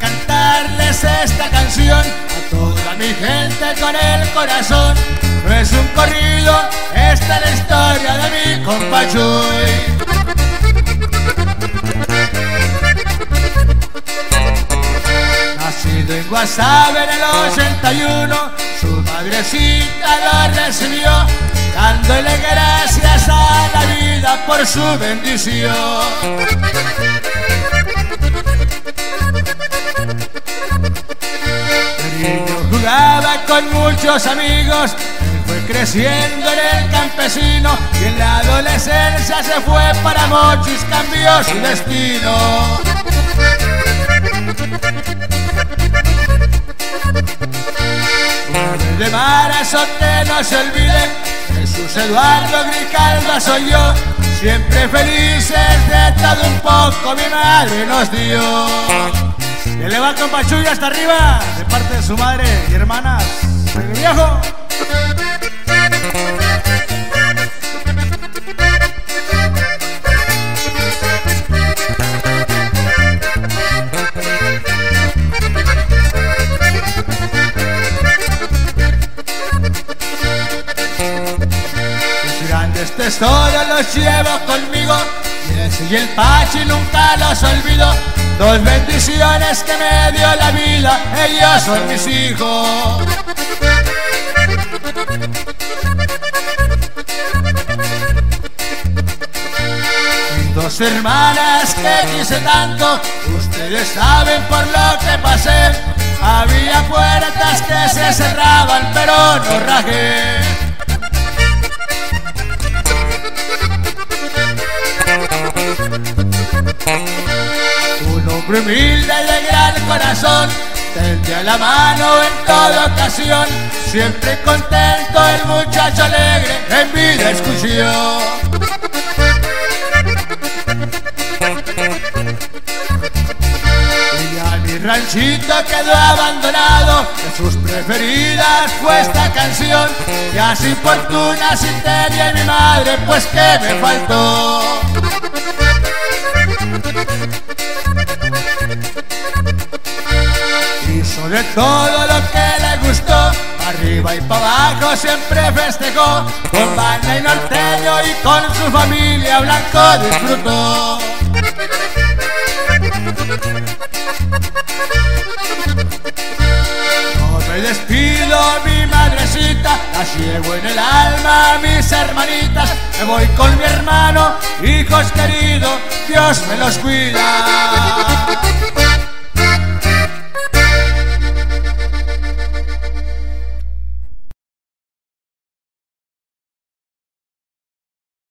Cantarles esta canción a toda mi gente con el corazón. No es un corrido, esta es la historia de mi compa En Guasave en el 81, su madrecita lo recibió, dándole gracias a la vida por su bendición. De niño jugaba con muchos amigos, fue creciendo en el campesino y en la adolescencia se fue para Mochis, cambió su destino. Marazote no se olvide, Jesús Eduardo Grijalva soy yo, siempre felices de todo un poco mi madre nos dio. Y le va con Pachulla hasta arriba, de parte de su madre y hermanas. ¡El viejo! Grandes tesoros los llevo conmigo y y el Pachi nunca los olvido. Dos bendiciones que me dio la vida, ellos son mis hijos. Dos hermanas que quise tanto, ustedes saben por lo que pasé. Había puertas que se cerraban, pero no rajé. Humilde y de gran corazón, tendía la mano en toda ocasión, siempre contento el muchacho alegre en mi discusión. Y ranchito quedó abandonado, de sus preferidas fue esta canción, ya sin fortuna, sin tenía mi madre, pues que me faltó. De todo lo que le gustó, arriba y para abajo siempre festejó, con banda y norteño y con su familia blanco disfrutó. No me despido, mi madrecita, la llevo en el alma, mis hermanitas, me voy con mi hermano, hijos queridos, Dios me los cuida.